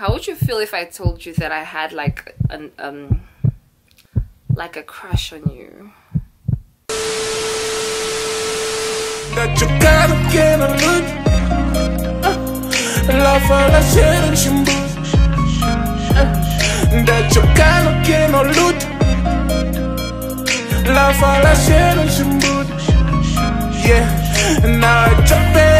How would you feel if I told you that I had like an um like a crush on you? That you gotta get a look La fala Sharon Tjimbundu That you gotta get a look La fala Sharon Tjimbundu Yeah Now I jump in,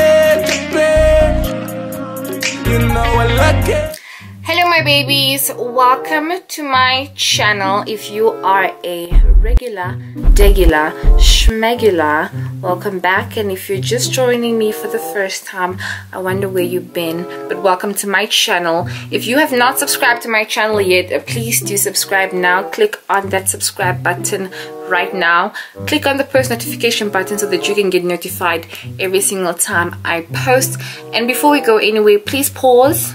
My babies, welcome to my channel. If you are a regular, degular, schmegular, welcome back. And if you're just joining me for the first time, I wonder where you've been. But welcome to my channel. If you have not subscribed to my channel yet, uh, please do subscribe now. Click on that subscribe button right now. Click on the post notification button so that you can get notified every single time I post. And before we go anywhere, please pause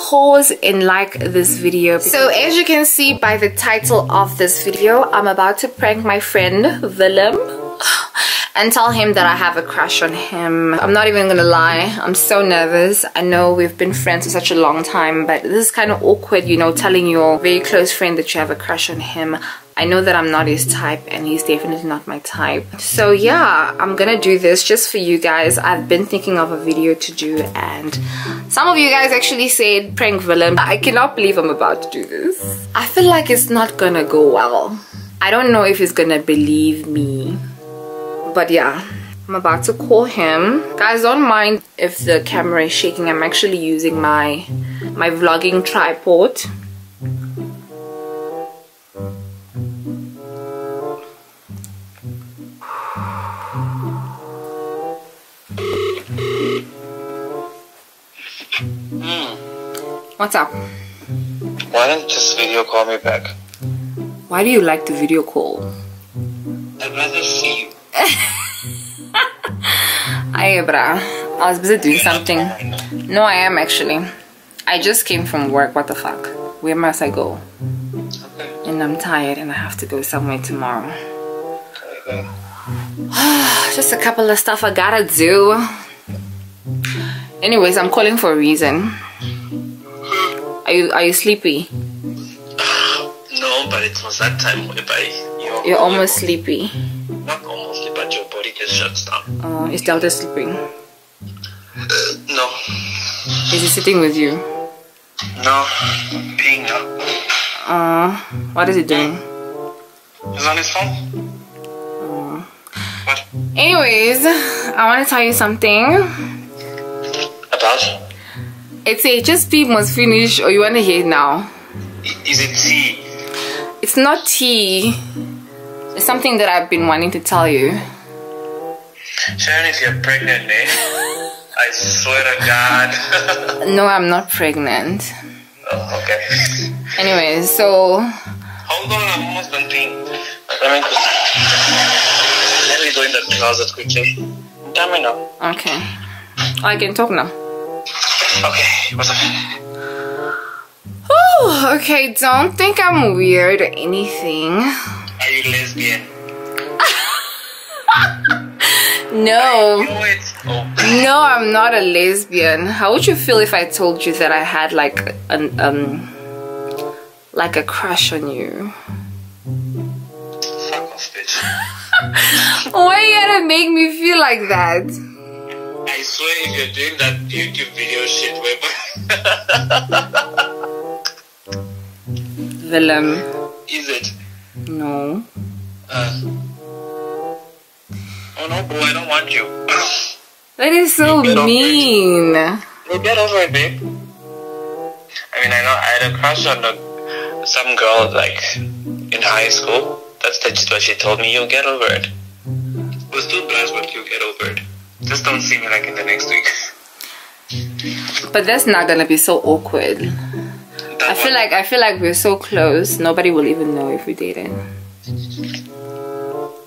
pause and like this video so as you can see by the title of this video i'm about to prank my friend willem and tell him that I have a crush on him. I'm not even gonna lie, I'm so nervous. I know we've been friends for such a long time, but this is kind of awkward, you know, telling your very close friend that you have a crush on him. I know that I'm not his type and he's definitely not my type. So yeah, I'm gonna do this just for you guys. I've been thinking of a video to do and some of you guys actually said prank Willem. I cannot believe I'm about to do this. I feel like it's not gonna go well. I don't know if he's gonna believe me. But yeah, I'm about to call him. Guys, don't mind if the camera is shaking. I'm actually using my my vlogging tripod. What's up? Why don't you just video call me back? Why do you like the video call? I'd rather see you. Aye, bruh. I was busy doing something. No, I am actually. I just came from work. What the fuck? Where must I go? Okay. And I'm tired and I have to go somewhere tomorrow. okay. Just a couple of stuff I gotta do. Anyways, I'm calling for a reason. Are you are you sleepy? No, but it was that time whereby you're, You're almost sleepy. Not almost, but your body just shuts down. Oh, is Delta sleeping? Uh, no. Is he sitting with you? No. Being up. Uh, what is he doing? He's on his phone? What? Anyways, I want to tell you something. About? It's a HSP must finish or you want to hear it now? Is it tea? It's not tea. Something that I've been wanting to tell you. Sharon, if you're pregnant, eh? I swear to God. No, I'm not pregnant. oh, okay. Anyways, so Hold on, I'm almost done peeing. Let me, let me go in the closet quickly. Tell me now. okay. I can talk now. Okay, what's up? Oh, okay, don't think I'm weird or anything. Are you lesbian? No. Oh. No, I'm not a lesbian. How would you feel if I told you that I had like an um like a crush on you? Fuck off, bitch. Why you gotta make me feel like that? I swear if you're doing that YouTube video shit where Willem. is it? No. Uh, oh no, bro, I don't want you. That is so mean. you get over it, babe. I mean, I know I had a crush on a, some girl like in high school. That's just what she told me. You'll get over it. We're still blessed, but you'll get over it. Just don't see me like in the next week. But that's not gonna be so awkward. I feel like I feel like we're so close. Nobody will even know if we dated.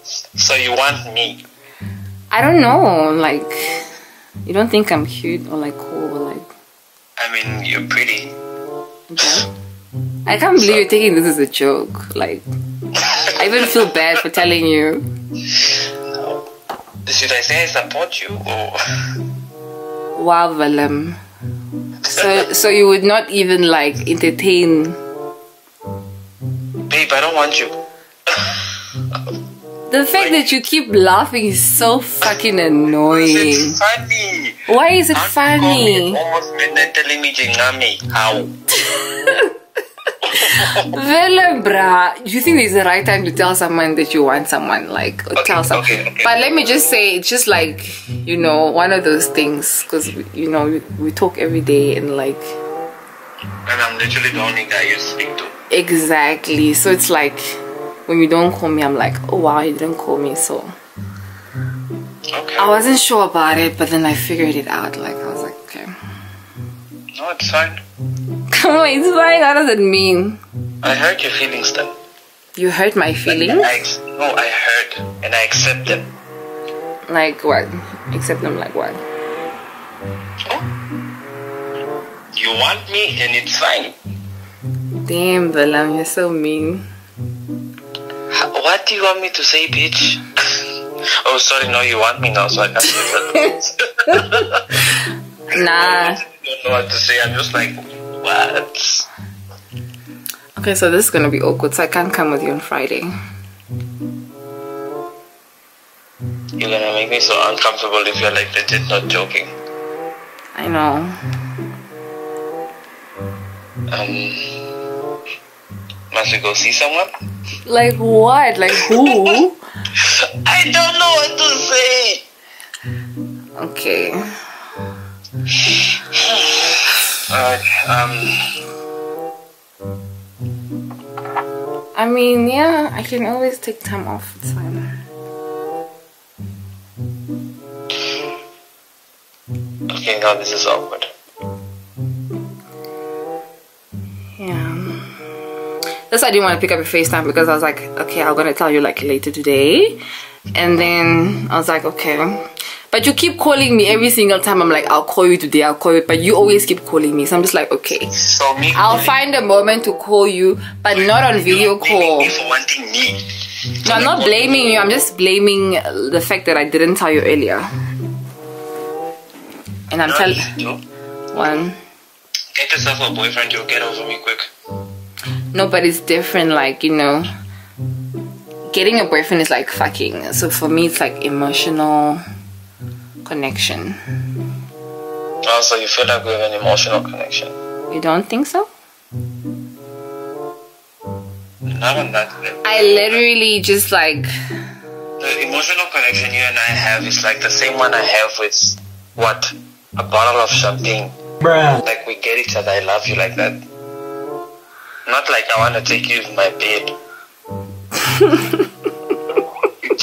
So you want me? I don't know. Like, you don't think I'm cute or like cool or like. I mean, you're pretty. Okay. I can't believe you're taking this as a joke. Like, I even feel bad for telling you. Should I say I support you or Wow, Willem. So so you would not even like entertain Babe, I don't want you. the fact that you keep laughing is so fucking annoying. It's funny. Why is it How to call me funny? Almost midnight telling me Jingami. How? Bruh. Do you think it's the right time to tell someone that you want someone? Like, Okay, tell someone. okay, okay. But let me just say, it's just like, you know, one of those things. Because, you know, we, we talk every day and like, And I'm literally the only guy you speak to. exactly. So it's like, when you don't call me, I'm like, oh wow, you didn't call me. So Okay. I wasn't sure about it, but then I figured it out. Like, I was like, okay. No, it's fine. Come on, it's fine. What does it mean? I hurt your feelings then. You hurt my feelings? I no, I heard and I accept them. Like what? Accept them like what? Oh. You want me and it's fine. Damn, Willem, you're so mean. What do you want me to say, bitch? oh, sorry, no, you want me now, so I can't say that. Nah. I don't know what to say. I'm just like, what? Okay, so this is gonna be awkward, so I can't come with you on Friday. You're gonna make me so uncomfortable if you're like legit not joking. I know. Um, must we go see someone? Like what? Like who? I don't know what to say. okay. Alright, um, I mean, yeah, I can always take time off. It's fine. okay, now this is awkward. Yeah. That's why I didn't want to pick up a FaceTime because I was like, okay, I'm gonna tell you like later today. And then I was like, okay. But you keep calling me every single time. I'm like, I'll call you today, I'll call you. But you always keep calling me. So I'm just like, okay. So me, I'll find a moment to call you, but not on video call. for wanting me. No, I'm not blaming you. I'm just blaming the fact that I didn't tell you earlier. And I'm telling you one. Get yourself a boyfriend. You'll get over me quick. No, but it's different. Like you know, getting a boyfriend is like fucking. So for me, it's like emotional connection. Ah, also, you feel like we have an emotional connection. You don't think so? Not on that level. I literally just like The emotional connection you and I have is like the same one I have with what? A bottle of champagne. Bruh. Like we get each other. I love you like that. Not like I want to take you in my bed.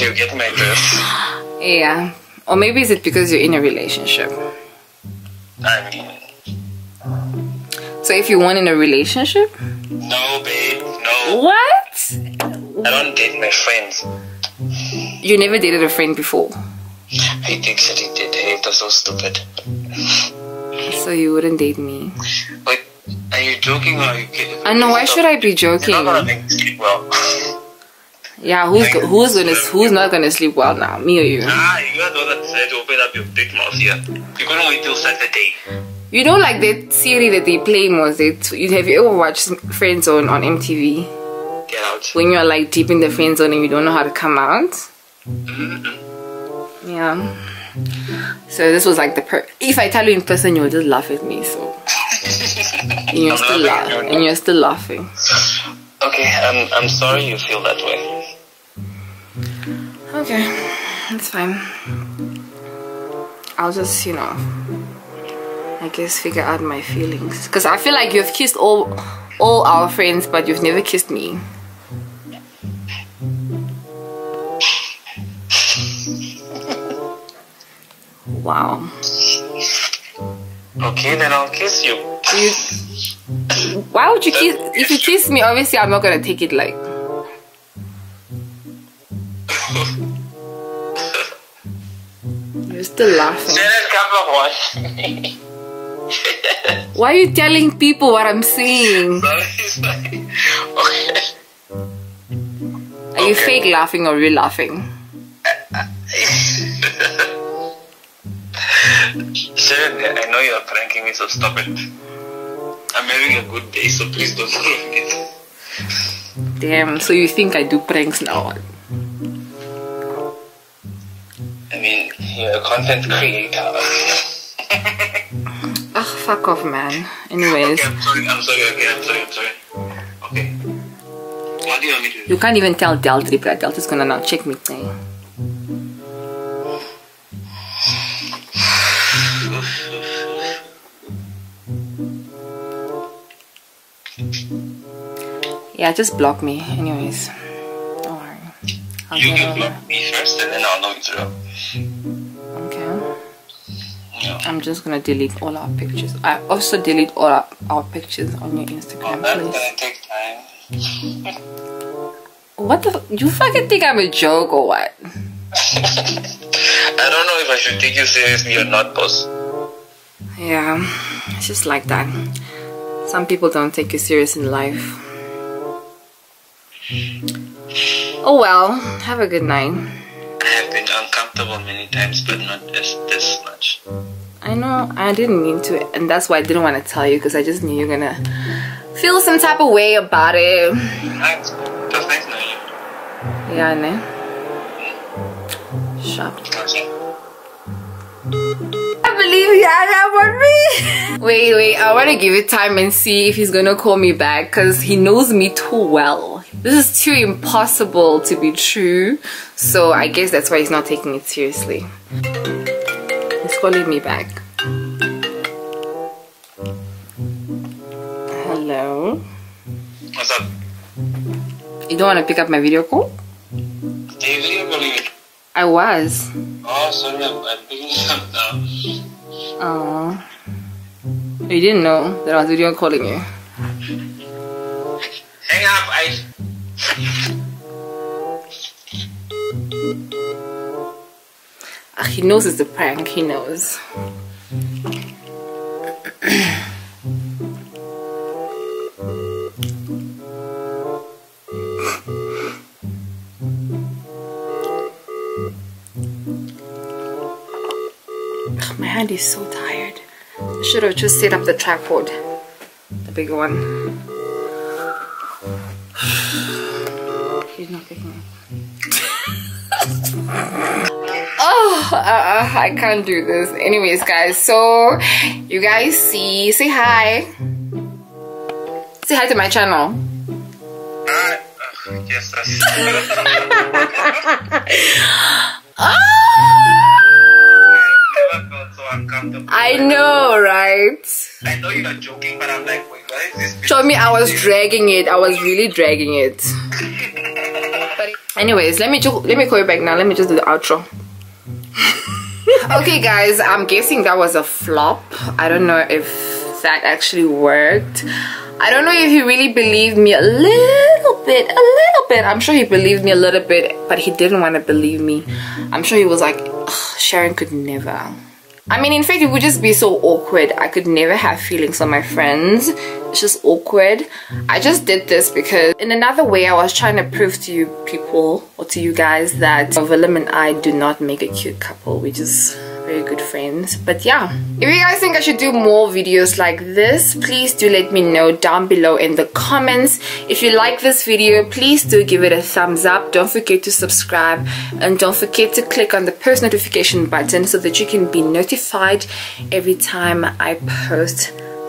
You get my drift? yeah. Or maybe is it because you're in a relationship? I mean, So if you want in a relationship, no, babe, no. what? I don't date my friends. You never dated a friend before, I he did. It was so stupid. so you wouldn't date me. Wait, are you joking or are you kidding? Uh, I know. Why should I be You're not joking? gonna make me well. Yeah, who's go- who's gonna who's not gonna sleep well now? Me or you? ah, you are the one that decided to open up your big mouth here. You're gonna wait till Saturday. You know, like that series that they play was it? You have you ever watched Friend Zone on MTV? Get out. When you're like deep in the friend zone and you don't know how to come out. Mm-mm. Yeah. So this was like the per. If I tell you in person, you'll just laugh at me. So and you're I'm still laughing at laughing, you. and you're still laughing. Okay, I'm, I'm sorry you feel that way. Okay, that's fine. I'll just, you know, I guess figure out my feelings. Cause I feel like you've kissed all, all our friends, but you've never kissed me. Wow. Okay, then I'll kiss you. You, why would you kiss? If you kiss me, obviously I'm not gonna take it like. Still laughing. Janet, come on, one. Why are you telling people what I'm saying? Sorry, sorry. Okay. Are you Okay. fake laughing or real laughing? Sharon, I know you're pranking me, so stop it. I'm having a good day, so please don't ruin it. Damn, so you think I do pranks now? Mean, you're a content creator. Fuck off, man. Anyways, Okay, I'm sorry, I'm sorry, okay, I'm sorry, I'm sorry. Okay. What do you want me to do? you can't even tell Delta, but Delta's gonna now check me thing. Yeah, just block me. Anyways, don't worry. I'll You can block me first, and then I'll know it's real. Okay. Yeah. I'm just gonna delete all our pictures. I also delete all our, our pictures on your Instagram, That's please. gonna take time. What the? F- you fucking think I'm a joke or what? I don't know if I should take you seriously or not, boss. Yeah, it's just like that. Some people don't take you serious in life. Oh well, have a good night. I uncomfortable many times, but not as this much. I know I didn't mean to, and that's why I didn't want to tell you because I just knew you're gonna feel some type of way about it. That's nice knowing you. Yeah, ne? Sharp. Okay. I believe he hung up on me. wait, wait, I want to give it time and see if he's gonna call me back because he knows me too well. This is too impossible to be true. So I guess that's why he's not taking it seriously. He's calling me back. Hello? What's up? You don't want to pick up my video call? Hey, video calling me. I was. Oh, sorry, I'm, I'm picking it up now. Oh. You didn't know that I was video calling you. Hang up, I. Ah, he knows it's a prank, he knows. Ugh, My hand is so tired. I should have just set up the tripod, the big one. He's not picking up. oh uh, uh, i can't do this anyways guys so you guys see say hi say hi to my channel Ah, uh, yes, i know right? I know you're not joking, but I'm like, wait, what is this? show me i was dragging it. I was really dragging it. Anyways let me let me call you back now. Let me just do the outro. Okay guys i'm guessing that was a flop. I don't know if that actually worked. I don't know if he really believed me a little bit a little bit. I'm sure he believed me a little bit but he didn't want to believe me. I'm sure he was like sharon could never I mean, in fact, it would just be so awkward. I could never have feelings for my friends. It's just awkward. I just did this because in another way, I was trying to prove to you people or to you guys that Willem and I do not make a cute couple. We just very good friends. But yeah, if you guys think I should do more videos like this, please do let me know down below in the comments. If you like this video, please do give it a thumbs up. Don't forget to subscribe and don't forget to click on the post notification button so that you can be notified every time I post.